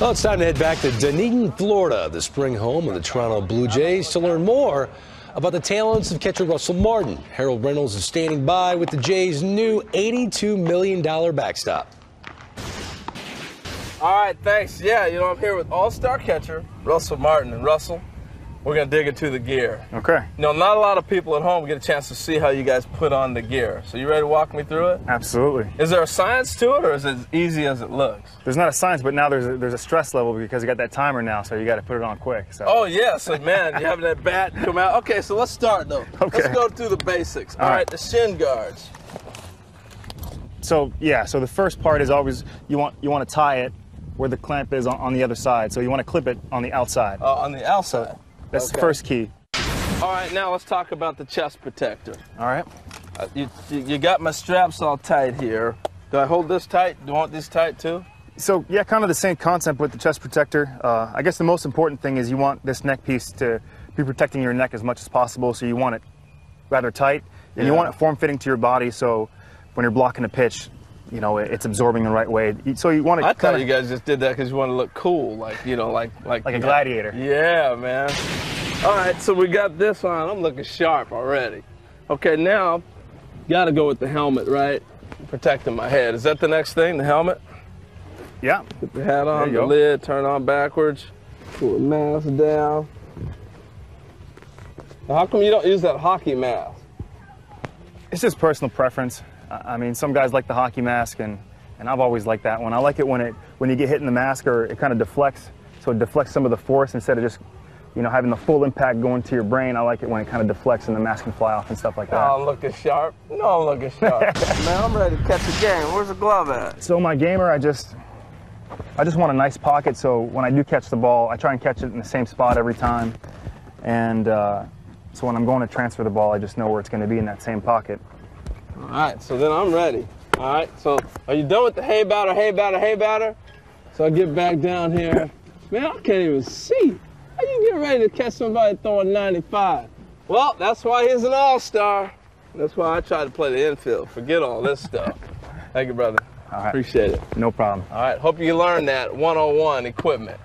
Well, it's time to head back to Dunedin, Florida, the spring home of the Toronto Blue Jays, to learn more about the talents of catcher Russell Martin. Harold Reynolds is standing by with the Jays' new $82 million backstop. All right, thanks. Yeah, you know, I'm here with all-star catcher Russell Martin. And Russell, we're going to dig into the gear. Okay. You know, not a lot of people at home get a chance to see how you guys put on the gear. So you ready to walk me through it? Absolutely. Is there a science to it, or is it as easy as it looks? There's not a science, but now there's a, there's a stress level because you got that timer now, so you got to put it on quick. So. Oh, yeah. So, man, you having that bat come out. Okay, so let's start, though. Okay. Let's go through the basics. All All right. right, the shin guards. So yeah, so the first part is always you want you want to tie it where the clamp is on, on the other side. So you want to clip it on the outside. Uh, on the outside. That's the first key. All right, now let's talk about the chest protector. All right. Uh, you, you got my straps all tight here. Do I hold this tight? Do you want this tight too? So yeah, kind of the same concept with the chest protector. Uh, I guess the most important thing is you want this neck piece to be protecting your neck as much as possible. So you want it rather tight, and you want it form fitting to your body. So when you're blocking a pitch, you know it's absorbing the right way. So you want to thought kind of you guys just did that because you want to look cool, like you know, like like like a gladiator. Yeah, man. All right, so we got this on. I'm looking sharp already. Okay, now got to go with the helmet, right? Protecting my head. Is that the next thing? The helmet? Yeah. Put the hat on, the go. lid, turn on backwards, pull the mask down. Now, how come you don't use that hockey mask? It's just personal preference. I I mean, some guys like the hockey mask, and, and I've always liked that one. I like it when it when you get hit in the mask, or it kind of deflects, so it deflects some of the force instead of just, you know, having the full impact going to your brain. I like it when it kind of deflects and the mask can fly off and stuff like that. Oh, I'm looking sharp. No, I'm looking sharp. Man, I'm ready to catch a game. Where's the glove at? So my gamer, I just, I just want a nice pocket. So when I do catch the ball, I try and catch it in the same spot every time, and uh, so when I'm going to transfer the ball, I just know where it's going to be in that same pocket. All right, so then I'm ready. All right, so are you done with the hey batter, hey batter, hey batter? So I get back down here. Man, I can't even see. How you get ready to catch somebody throwing 95? Well, that's why he's an all-star. That's why I try to play the infield. Forget all this stuff. Thank you, brother. All right. Appreciate it. No problem. All right, hope you learned that 101 equipment.